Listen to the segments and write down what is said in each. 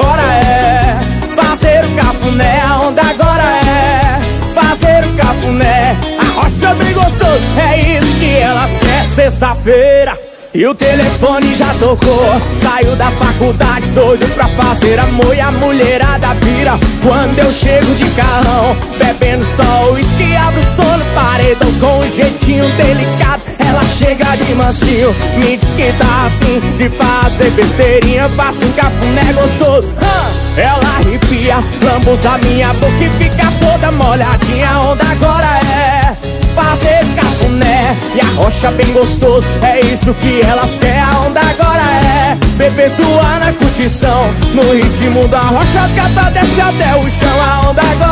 agora é fazer o cafuné. A onda agora é fazer o cafuné. A rocha bem gostoso, é isso que elas querem. Sexta-feira. E o telefone já tocou Saiu da faculdade doido pra fazer amor E a mulherada pira Quando eu chego de carrão Bebendo só uísque Abro sono paredão Com um jeitinho delicado Ela chega de mansinho Me diz que tá afim de fazer besteirinha. Passa um cafuné gostoso Ela arrepia. Lambuza minha boca e fica toda molhadinha. A onda agora é Fazer cafuné. E a rocha bem gostoso É isso que elas querem, a onda agora é Beber suar na curtição. No ritmo da rocha, as gatas desce até o chão. A onda agora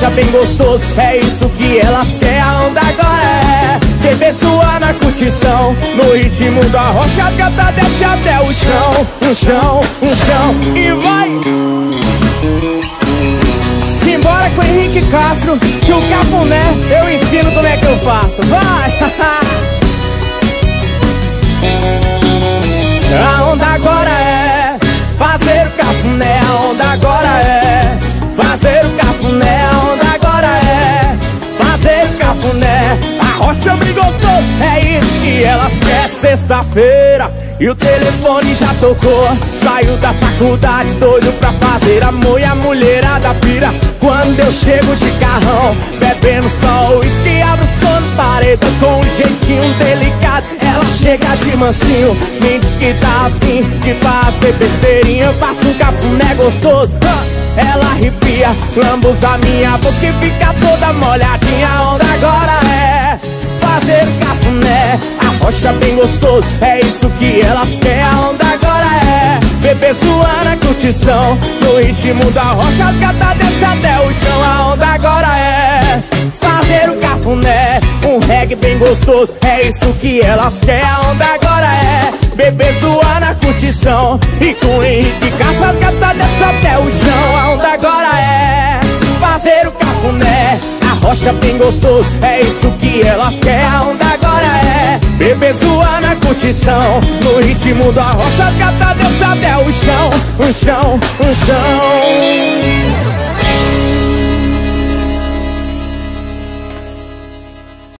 A rocha bem gostoso, é isso que elas querem A onda agora é beber suar na curtição. No ritmo da rocha, as gatas desce até o chão. Um chão, um chão e vai! Simbora com o Henrique Castro Que o cafuné eu ensino como é que eu faço. Vai! A onda agora é A rocha me gostou, é isso que elas querem. Sexta-feira e o telefone já tocou. Saiu da faculdade doido pra fazer amor. E a mulherada pira quando eu chego de carrão. Bebendo só uísque, abro o sono parede Com um jeitinho delicado. Ela chega de mansinho Me diz que tá afim de fazer besteirinha. Passa um cafuné gostoso Ela arrepia, lambuza minha boca e fica toda molhadinha. A onda agora é A rocha bem gostoso, é isso que elas querem A onda agora é beber suar na curtição. No ritmo da rocha, as gatas desce até o chão. A onda agora é fazer o cafuné Um reggae bem gostoso, é isso que elas querem A onda agora é beber suar na curtição. E com Henrique Castro as gatas desce até o chão. A onda agora é fazer o cafuné rocha bem gostoso, é isso que elas querem. A onda agora é beber zoar na curtição. No ritmo da rocha, gata desce até o chão, um chão, um chão.